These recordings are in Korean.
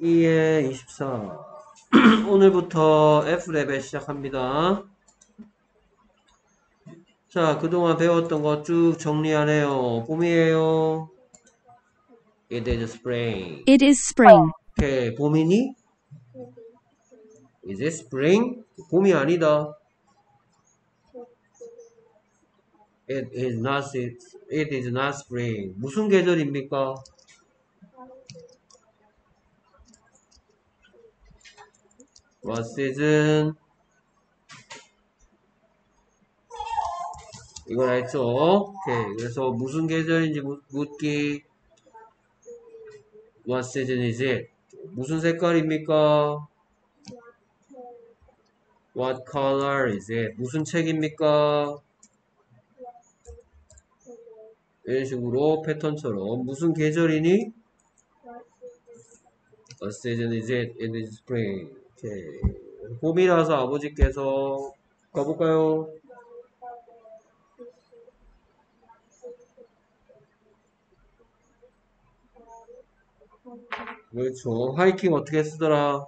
2의 24. 오늘부터 F레벨 시작합니다. 자, 그동안 배웠던 거 쭉 정리하네요. 봄이에요. It is spring. It is spring. 오케이, 봄이니? Is it spring? 봄이 아니다. It is not, it is not spring. 무슨 계절입니까? What season? 이걸 알죠? 오케이. 그래서 무슨 계절인지 묻- 묻기. What season is it? 무슨 색깔입니까? What color is it? 무슨 책입니까? 이런 식으로 패턴처럼 무슨 계절이니? What season is it? It is spring. 오케이. 봄이라서 아버지께서 가볼까요? 그렇죠. 하이킹 어떻게 쓰더라?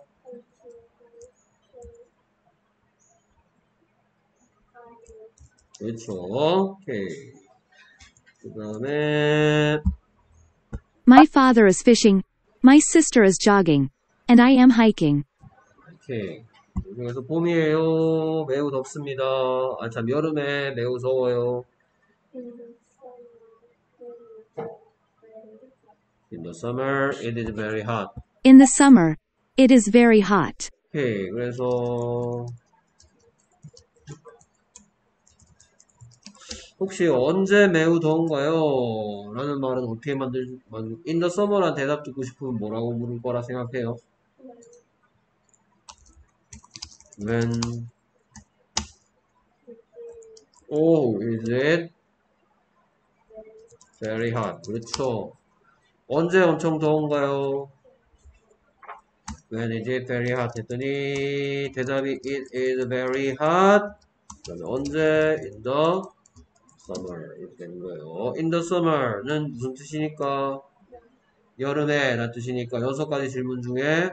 그렇죠. 오케이. 그 다음에 My father is fishing. My sister is jogging. And I am hiking. 오케이. 그래서 봄이에요. 매우 덥습니다. 아, 참, 여름에 매우 더워요. In the summer, it is very hot. In the summer, it is very hot. 오케이. 그래서, 혹시 언제 매우 더운가요? 라는 말은 어떻게 만들, 만, in the summer란 대답 듣고 싶으면 뭐라고 물을 거라 생각해요? When, oh, is it very hot? 그렇죠. 언제 엄청 더운가요? When is it very hot? 했더니 대답이 it is very hot. 그러면 언제? In the summer 이렇게 되는 거예요. In the summer는 무슨 뜻이니까? 여름에 라는 뜻이니까 여섯 가지 질문 중에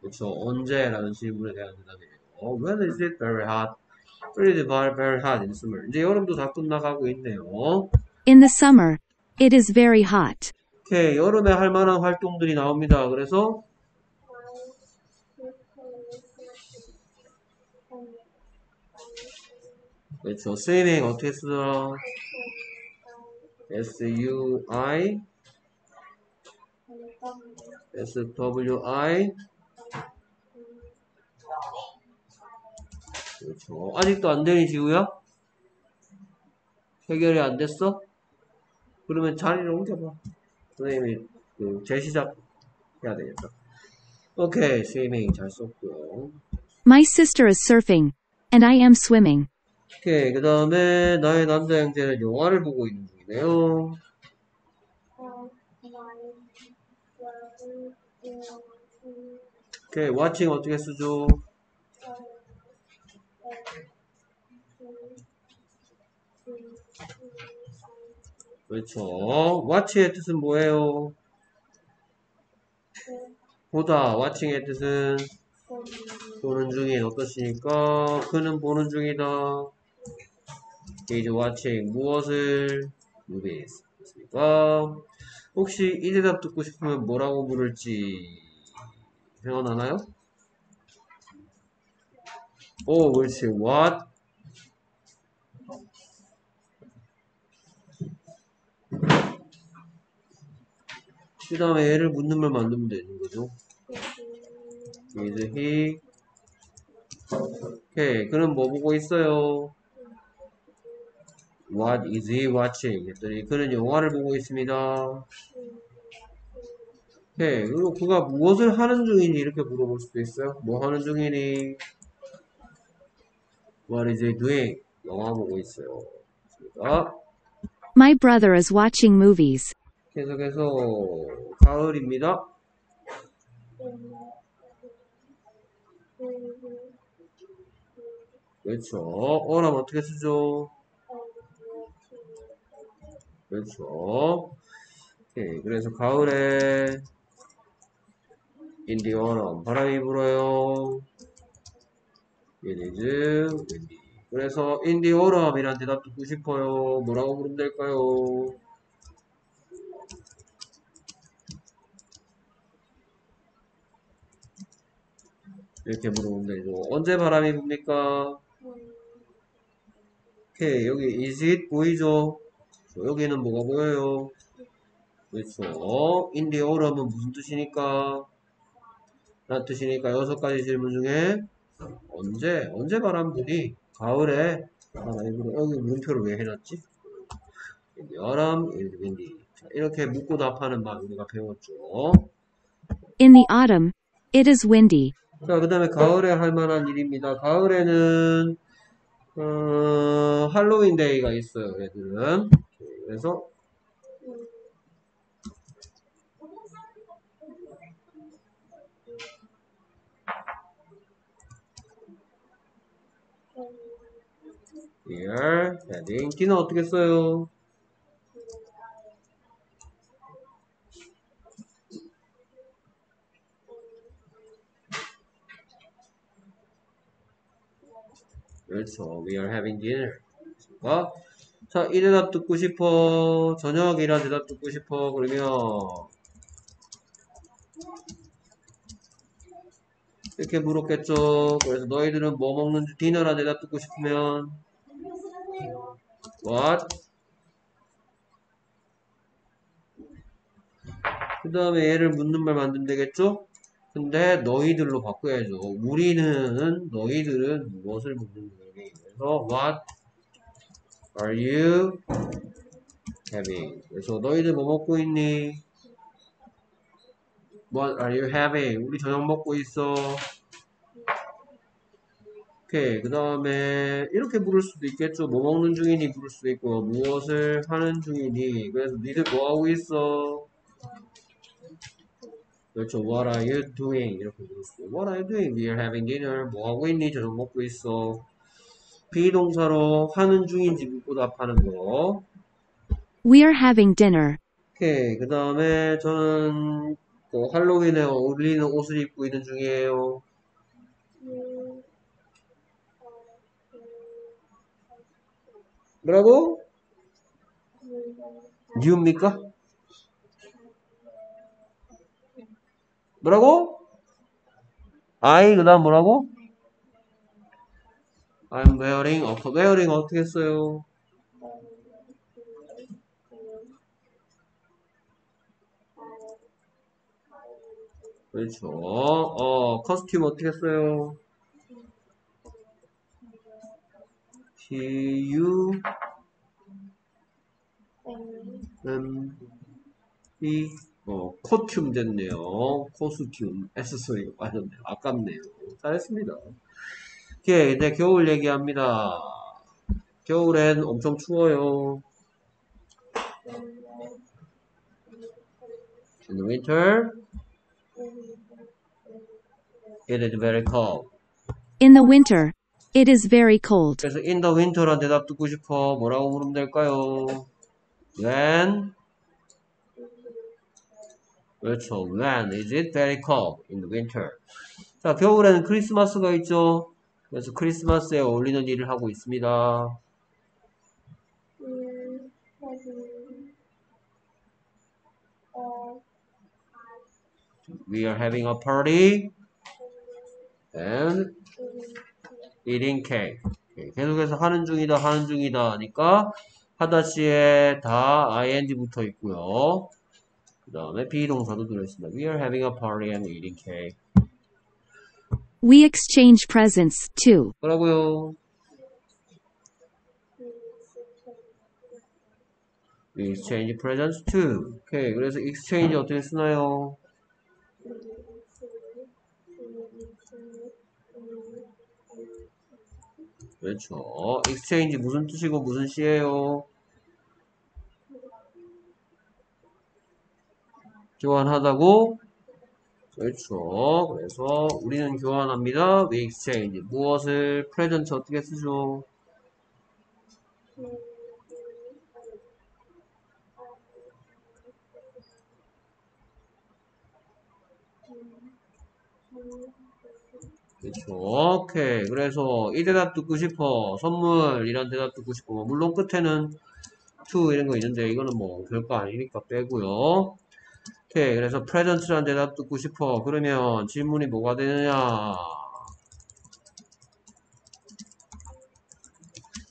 그렇죠. 언제 라는 질문에 대한 대답이 에요. When is it very hot? When is it very, very hot in summer? 이제 여름도 다 끝나가고 있네요. In the summer, it is very hot. 오케이. 여름에 할 만한 활동들이 나옵니다. 그래서 그렇죠. swimming 어떻게 쓰더라? S-U-I S-W-I 그렇죠. 아직도 안 되니 지우야? 해결이 안 됐어? 그러면 자리를 옮겨봐. 선생님이 그 재시작 해야 되겠다. 오케이, 스위밍 잘 썼고요. My sister is surfing. And I am swimming. 오케이, 그 다음에 나의 남자 형제는 영화를 보고 있는 중이네요. 오케이, watching 어떻게 쓰죠? 그렇죠. watch의 뜻은 뭐예요? 보다. watching의 뜻은 보는 중인 어떠시니까? 그는 보는 중이다. is watching 무엇을? movies. 그렇습니까? 혹시 이 대답 듣고 싶으면 뭐라고 물을지 생각나나요? 오, 그렇지. What? 그 다음에 얘를 묻는 말 만들면 되는 거죠. is he? 오케이. 그럼 뭐 보고 있어요? What is he watching? 했더니 그는 영화를 보고 있습니다. 오케이. 그리고 그가 무엇을 하는 중이니? 이렇게 물어볼 수도 있어요. 뭐 하는 중이니? What is he doing? 영화 보고 있어요. 자, My brother is watching movies. 계속해서 가을입니다. 그렇죠. 어람 어떻게 쓰죠? 그렇죠. 오케이. 그래서 가을에 the autumn. 바람이 불어요. It is windy. 그래서 in the autumn 이란 대답 듣고 싶어요. 뭐라고 부르면 될까요? 이렇게 물어보면 되죠. 언제 바람이 붑니까? 오케이, 여기 is it 보이죠? 여기는 뭐가 보여요? 그렇죠. in the autumn은 무슨 뜻이니까? 라는 뜻이니까 여섯 가지 질문 중에 언제, 언제 바람 부니? 가을에 바람이 불어. 여기 물음표를 왜 해놨지? windy. 자, 이렇게 묻고 답하는 말 우리가 배웠죠. In the autumn, it is windy. 자, 그 다음에 가을에 할 만한 일입니다. 가을에는, 어, 할로윈 데이가 있어요, 얘들은. 그래서, here, heading. 기는 어떻게 써요? 그렇죠. We are having dinner. 어? 자, 이 대답 듣고 싶어. 저녁이란 대답 듣고 싶어. 그러면 이렇게 물었겠죠. 그래서 너희들은 뭐 먹는지 디너란 대답 듣고 싶으면 what? 그 다음에 얘를 묻는 말 만들면 되겠죠? 근데 너희들로 바꿔야죠. 우리는 너희들은 무엇을 묻는 거니? 그래서 what are you having? 그래서 너희들 뭐 먹고 있니? What are you having? 우리 저녁 먹고 있어. 오케이. 그 다음에 이렇게 물을 수도 있겠죠. 뭐 먹는 중이니 물을 수도 있고 무엇을 하는 중이니. 그래서 니들 뭐 하고 있어? 그렇죠. What are you doing? 이렇게 물을 수도 있고. What are you doing? We are having dinner. 뭐 하고 있니? 저녁 먹고 있어. 비동사로 하는 중인지 묻고 답하는 거. We are having dinner. 오케이. 그 다음에 저는 그 할로윈에 어울리는 옷을 입고 있는 중이에요. 뭐라고? 뉴입니까? 뭐라고? I 그 다음 뭐라고? I'm wearing a coat. wearing 어떻게 써요? 그렇죠. 어, 커스튬 어떻게 써요? T U M E 어, 코튬 됐네요. 코스튬 S 소리가 빠졌네요. 아깝네요. 잘했습니다. 오케이, 이제 겨울 얘기합니다. 겨울엔 엄청 추워요. In the winter, it is very cold. In the winter, it is very cold. 그래서 in the winter란 대답 듣고 싶어. 뭐라고 물으면 될까요? When? 그렇죠. When is it very cold in the winter? 자, 겨울에는 크리스마스가 있죠. 그래서 크리스마스에 어울리는 일을 하고 있습니다. We are having a party and eating cake. 오케이, 계속해서 하는 중이다, 하는 중이다 하니까 하다시에 다 ing 붙어 있고요. 그 다음에 비동사도 들어있습니다. We are having a party and eating cake. We exchange presents, too. 뭐라고요? We exchange presents too. 오케이, 그래서 exchange 어떻게 쓰나요? 그렇죠. exchange 무슨 뜻이고 무슨 시예요? 교환하다고? 그렇죠. 그래서 우리는 교환합니다. We exchange. 무엇을 present 어떻게 쓰죠? 그렇죠. 오케이. 그래서 이 대답 듣고 싶어. 선물 이런 대답 듣고 싶어. 뭐 물론 끝에는 to 이런 거 있는데 이거는 뭐 별거 아니니까 빼고요. 오케이. 그래서 present란 대답 듣고 싶어. 그러면 질문이 뭐가 되느냐?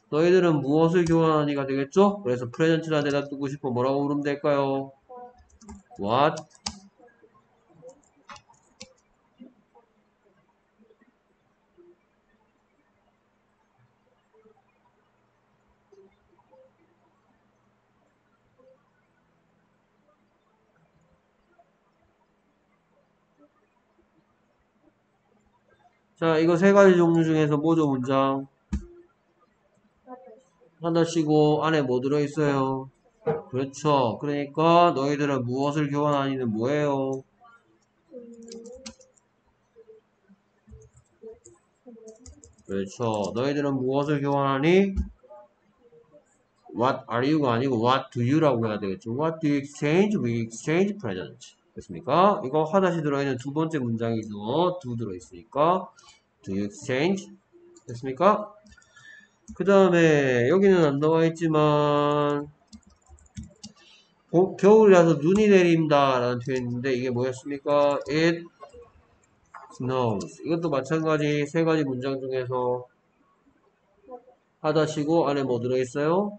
너희들은 무엇을 교환하니가 되겠죠? 그래서 present란 대답 듣고 싶어. 뭐라고 물으면 될까요? What 자, 이거 세 가지 종류 중에서 뭐죠, 문장? 하나씩고 안에 뭐 들어있어요? 그렇죠. 그러니까 너희들은 무엇을 교환하니는 뭐예요? 그렇죠. 너희들은 무엇을 교환하니? What are you가 아니고 What do you라고 해야 되겠죠. What do you exchange? We exchange present. 됐습니까? 이거 하나씩 들어있는 두 번째 문장이죠. do 들어있으니까 Do you exchange? 됐습니까? 그 다음에 여기는 안 나와 있지만 고- 겨울이라서 눈이 내린다 라는 표현인데 이게 뭐였습니까? It snows 이것도 마찬가지 세 가지 문장 중에서 하다시고 안에 뭐 들어있어요?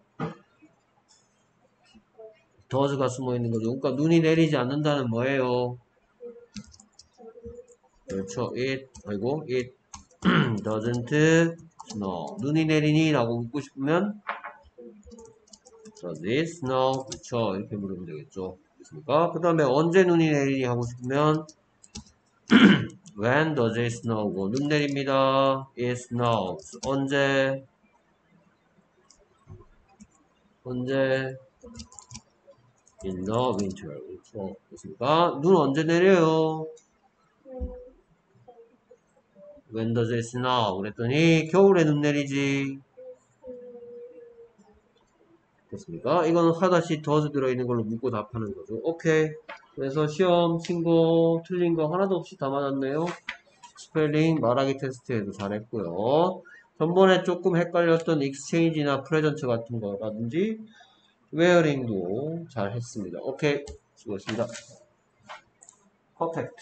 Does가 숨어 있는 거죠 그러니까 눈이 내리지 않는다는 뭐예요? 그렇죠 it 아이고 it doesn't snow 눈이 내리니? 라고 묻고 싶으면 does it snow? 그렇죠 이렇게 물으면 되겠죠 됐습니까? 그 다음에 언제 눈이 내리니? 하고 싶으면 when does it snow? 고, 눈 내립니다 it snows 언제 언제 in the winter 됐습니까? 눈 언제 내려요? when does it snow? 그랬더니 겨울에 눈 내리지 됐습니까? 이거는 하다시 does 들어있는 걸로 묻고 답하는 거죠 오케이 그래서 시험 친구 틀린 거 하나도 없이 다 맞았네요 스펠링 말하기 테스트에도 잘했고요 전번에 조금 헷갈렸던 exchange나 present 같은 거라든지 wearing도 잘 했습니다. 오케이. 수고했습니다. 퍼펙트?